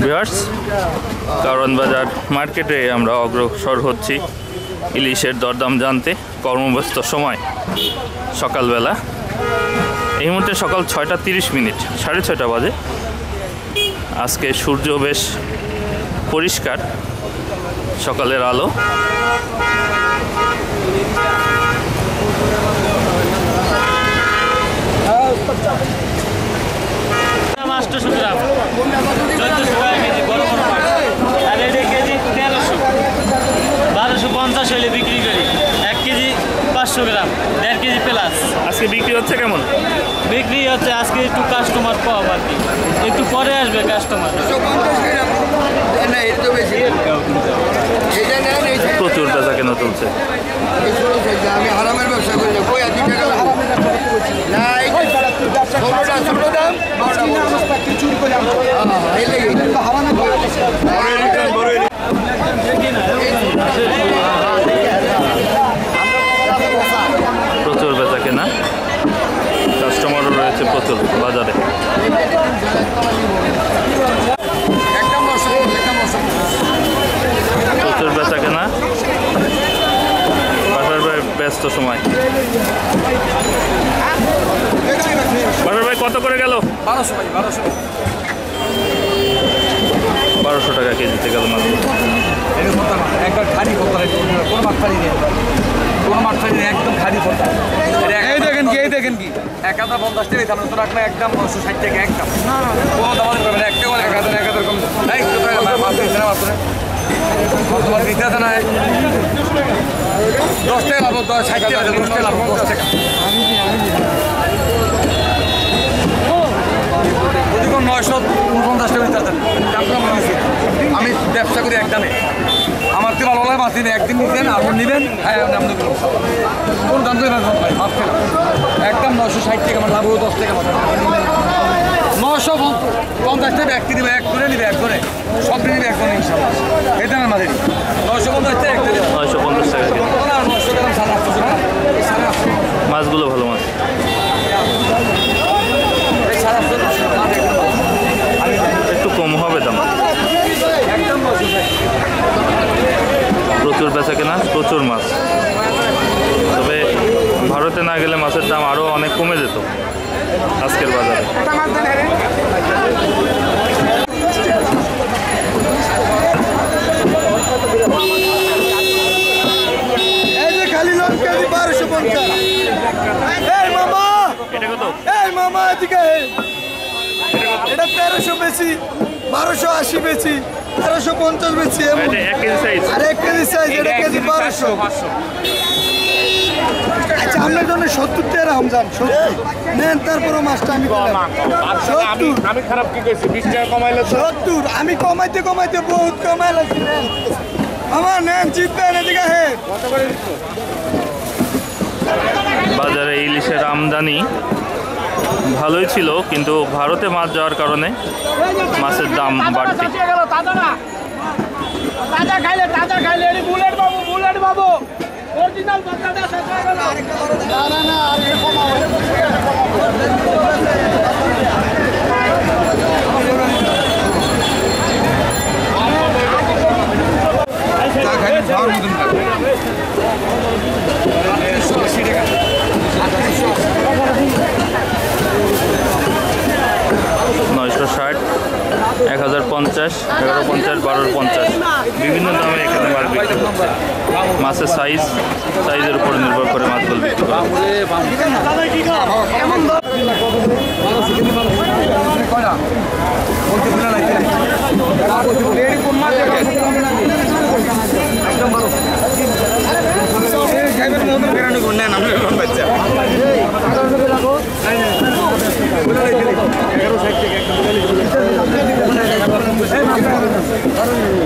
Viewers কারণ বাজার মার্কেটে আমরা অগ্রসর হচ্ছি ইলিশের দরদাম জানতে কর্মব্যস্ত সময় সকালবেলা এই মুহূর্তে সকাল ছয়টা তিরিশ মিনিট সাড়ে ছয়টা বাজে আজকে সূর্য বেশ পরিষ্কার সকালের আলো আটশোশো গ্রাম চোদ্দোশো টাকা কেজি বড় বড় মাছ আর এটা কেজি তেরোশো বারোশো পঞ্চাশ হলে বিক্রি করি এক কেজি পাঁচশো গ্রাম দেড় কেজি প্লাস আজকে বিক্রি হচ্ছে কেমন বিক্রি হচ্ছে আজকে একটু কাস্টমার কম আর কি একটু পরে আসবে কাস্টমার না এর তো বেশি এটা প্রচুর বেচা কেনা চলছে আমি হারামের ব্যবসা করি। প্রচুর বেচা কেনা কাস্টমারও রয়েছে প্রচুর বাজারে। বেচা কেনা বাজার ভাই ব্যস্ত সময়। বাজার ভাই কত করে গেল? বারোশো ভাই বারোশো। বারোশো টাকা কেজিতে গেল মাত্র একবার খালি কোনো নেই। কোনো খালি নেই একদম খালি ফোটা এই দেখেন কি এই দেখেন কি। এক হাজার পঞ্চাশ টাকা আমরা তো রাখলাম একদম নশো ষাট টাকা একদম। কোনো দাম পাবেন একটা করে এক হাজার এক হাজার কম। এই কোথায় মাছ দিচ্ছে না মাত্র তোমার দিতে আছে না দশ টাকা লাভ, দশ ষাট টাকা দশ টাকা লাভ, দশ টাকা। নয়শো উনপঞ্চাশ টাকা আমি ব্যবসা করি একদমে আমার তো ভালো লাগে মাছ দিন, একদিন নিতেন আপনি নেবেন হ্যাঁ একদম নশো ষাট টাকা, আমার লাভ দশ টাকা। নশো পঞ্চাশ টাকা, এক নিবে এক করে নিবে, এক করে। সব নিবে করে ইনশাল্লাহ এটা আমার মাঝে নশো পঞ্চাশ টাকা নয়শো পঞ্চাশ টাকা নশো গ্রাম সাড়ে আটশো মাছগুলো ভালো মাছ। একটু কম হবে দাম। প্রচুর বেচা কেনা প্রচুর মাছ। তবে ভারতে না গেলে মাছের দাম আরও অনেক কমে যেত। আজকের বাজারে এই যে খালি লঙ্কা দি বারোশো পঞ্চাশ এই মামা এটা কত এই মামা এদিকে। এটা তেরোশো বেশি বারোশো আশি বেশি তেরোশো পঞ্চাশ বেশি এক কেজি সাইজ আর এক কেজি সাইজ এটা কেজি বারোশো। আচ্ছা আপনার জন্য সত্তর টাকা রমজান সত্তর। নেন তারপরে মাছটা আমি। সত্তর। আমি খারাপ কি কইছি? বিশ টাকা কমাইলে সত্তর। আমি কমাইতে কমাইতে বহুত কমাইলাম আমার নেন। জিতবেন এদিকে হে বাজারে ইলিশের আমদানি ভালোই ছিল কিন্তু ভারতে মাছ যাওয়ার কারণে মাছের দাম বাড়তি। না না হয়ে গেল নয়শো ষাট এক হাজার পঞ্চাশ, এগারো পঞ্চাশ বারোর পঞ্চাশ। বিভিন্ন দামে এখানে মাছ বিক্রি হচ্ছে। মাছের সাইজ সাইজের উপর নির্ভর করে মাছগুলো বিক্রি করা 다른일이에 요.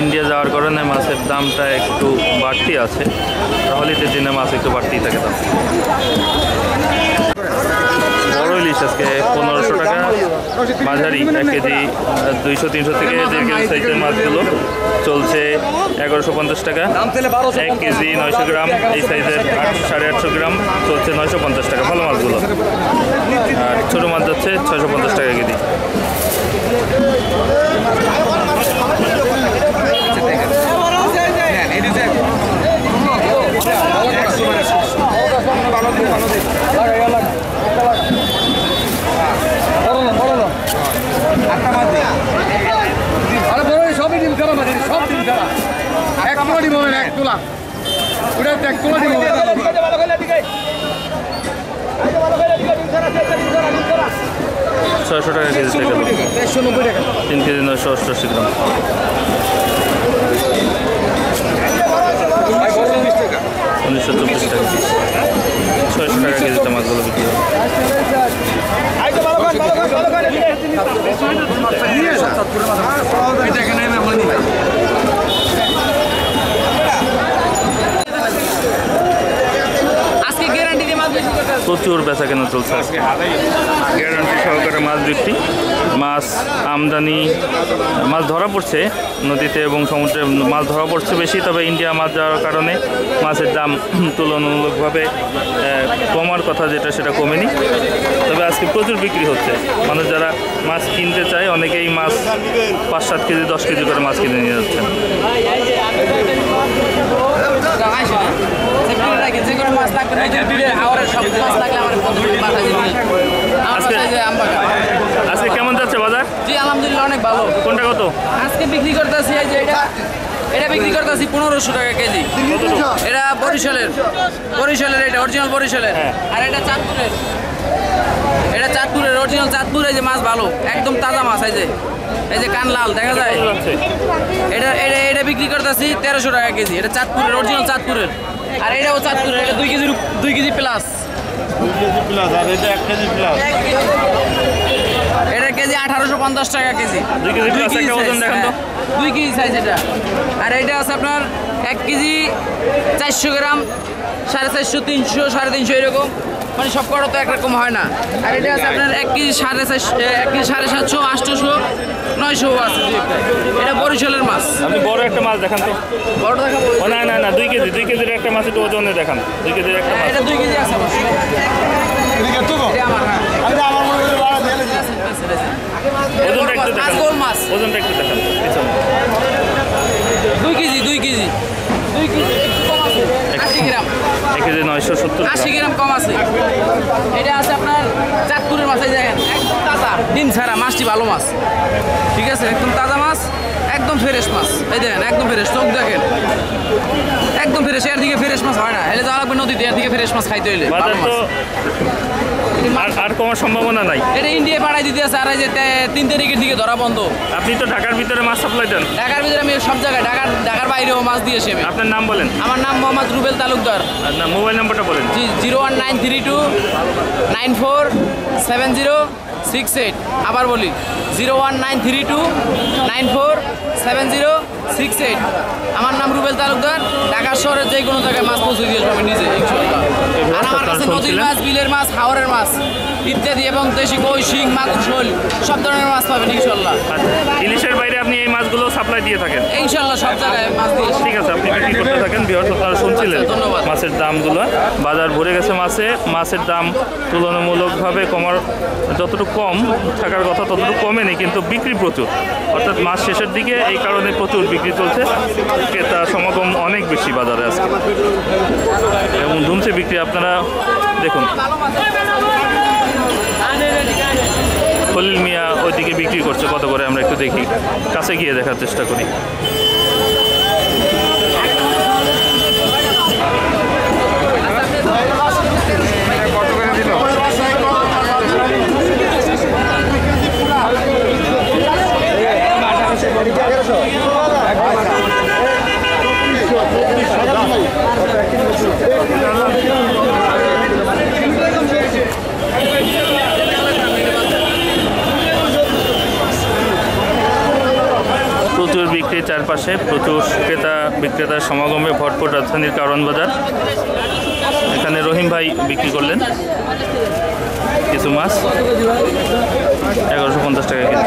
ইন্ডিয়া যাওয়ার কারণে মাছের দামটা একটু বাড়তি আছে। তাহলে দিনে মাছ একটু বাড়তি থাকে দাম। বড় ইলিশ আজকে পনেরোশো টাকা। মাঝারি এক কেজি দুইশো, তিনশো থেকে দেড় কেজি সাইজের মাছগুলো। চলছে এগারোশো পঞ্চাশ টাকা। এক কেজি নয়শো গ্রাম। এই সাইজের সাড়ে আটশো গ্রাম। চলছে নয়শো পঞ্চাশ টাকা ভালো মাছগুলো। আর ছোটো মাছ যাচ্ছে ছয়শো পঞ্চাশ টাকা কেজি আরে বড় সবই ডিম খারাপ আছে সব ডিম খারাপ এক তোলা ডিম না, এক তোলা। ওটা এক তোলা ডিম ছয়শো টাকা কেজি টাকা তিন কেজি নয়শো অষ্টআশি গ্রাম। উনিশশো চব্বিশ টাকা। ছয়শো টাকা কেজিতে মাছগুলো বিক্রি হবে এটা এখানে আমরা নিই আজকে গ্যারান্টি দিয়ে মাছ বেশি করতে প্রচুর বেচা কেনা চলছে। গ্যারান্টি সহকারে মাছ বিক্রি। মাছ আমদানি মাছ ধরা পড়ছে নদীতে এবং সমুদ্রে। মাছ ধরা পড়ছে বেশি তবে ইন্ডিয়া মাছ যাওয়ার কারণে মাছের দাম তুলনামূলকভাবে কমার কথা যেটা সেটা কমেনি। তবে আজকে প্রচুর বিক্রি হচ্ছে। মানুষ যারা মাছ কিনতে চায় অনেকেই মাছ পাঁচ সাত কেজি দশ কেজি করে মাছ কিনে নিয়ে যাচ্ছেন। যে মাছ লাগবে না। যে আওয়ারের সব মাছ লাগলে আমার পাঠা দিবি আমার আজকে- যে আমবাগা আজকে কেমন যাচ্ছে বাজার? জি আলহামদুলিল্লাহ অনেক ভালো। কোনটা কত? আজকে বিক্রি করতেছি এই যে এটা এটা বিক্রি করতেছি পনেরোশো টাকা কেজি। এটা বরিশালের। বরিশালের এটা অরিজিনাল বরিশালের। আর এটা চাঁদপুরের। এটা চাঁদপুরের অরিজিনাল চাঁদপুরের যে মাছ ভালো। একদম তাজা মাছ এই যে। এই যে কান লাল দেখা যায়? এটা এটা এটা বিক্রি করতেছি তেরোশো টাকা কেজি। এটা চাঁদপুরের অরিজিনাল চাঁদপুরের। আর এটাও চাঁদপুরের এটা দুই কেজির দুই কেজি প্লাস এটা কেজি আঠারোশো পঞ্চাশ টাকা কেজি। দুই কেজি plus একটা ওজন size, তো। হ্যাঁ। দুই কেজি সাইজ এটা। আর এটা আছে আপনার এক কেজি চারশো গ্রাম সাড়ে চারশো তিনশো সাড়ে তিনশো এরকম। মানে সব কটা তো একরকম হয় না। আর এটা আছে আপনার এক কেজি সাড়ে চারশো এক কেজি সাড়ে সাতশো আটশোশো নয়শো আছে এটা বরিশালের মাছ। আপনি বড় একটা মাছ দেখান তো। বড় দেখাবো? ও না না না দুই কেজি দুই কেজির একটা মাছ একটু ওজনে দেখান। দুই কেজির একটা মাছ। এটা দুই কেজি আছে হ্যাঁ। ওজনটা একটু দেখান। ওজনটা একটু দেখান। পিছনে। দুই কেজি দুই কেজি। দুই কেজি এক কেজি নয়শো সত্তর আশি গ্রাম কম আছে। এটা ডিম ছাড়া মাছটি ভালো মাছ। ঠিক আছে? একদম তাজা মাছ একদম ফ্রেশ মাছ। এই দেখেন একদম ফ্রেশ চোখ দেখেন। একদম ফ্রেশ এর দিকে ফ্রেশ মাছ হয় না। এলে যাওয়া লাগবে নদীতে এর দিকে ফ্রেশ মাছ খাইতে হইলে ভালো মাছ। আর আর কমার সম্ভাবনা নাই। এটা ইন্ডিয়া দিতে আছে আর এই যে তে- তিন তারিখের দিকে ধরা বন্ধ। আপনি তো ঢাকার ভিতরে মাছ সাপ্লাই দেন। ঢাকার ভিতরে আমি সব জায়গায় ঢাকার ঢাকার বাইরেও মাছ আপনার নাম বলেন। আমার নাম মোহাম্মদ রুবেল তালুকদার। মোবাইল নাম্বারটা বলেন। জি zero one nine three two nine four seven zero six eight. আবার বলি zero one nine three two nine four seven zero six eight. আমার নাম রুবেল তালুকদার ঢাকা শহরের যে কোনো জায়গায় মাছ পৌঁছে দিয়ে আসব আমি নিজে আর আমার কাছে নদীর মাছ বিলের মাছ হাওড়ের মাছ ইত্যাদি এবং দেশি কই শিং মাগুর শোল সব ধরনের মাছ পাবেন ইনশাল্লাহ। আচ্ছা আপনি এই মাছগুলো সাপ্লাই দিয়ে থাকেন? ইনশাল্লাহ সব জায়গায় মাছ দিয়ে ঠিক আছে আপনি বিক্রি করতে থাকেন বিহার আপনারা শুনছিলেন আচ্ছা, মাছের দামগুলো। বাজার ভরে গেছে মাছে মাছের দাম তুলনামূলকভাবে কমার যতটুকু কম থাকার কথা ততটুকু কমেনি কিন্তু বিক্রি প্রচুর। অর্থাৎ মাস শেষের দিকে এই কারণে প্রচুর বিক্রি চলছে। ক্রেতা সমাগম অনেক বেশি বাজারে আছে এবং ধুমছে বিক্রি আপনারা দেখুন। খলিল মিয়া ওইদিকে বিক্রি করছে, কত করে? আমরা একটু দেখি। কাছে গিয়ে দেখার চেষ্টা করি প্রচুর বিক্রি চারপাশে প্রচুর ক্রেতা বিক্রেতার সমাগমে ভরপুর রাজধানীর কারণ বাজার। এখানে রহিম ভাই বিক্রি করলেন কিছু মাছ। এগারোশো পঞ্চাশ টাকা কেজি।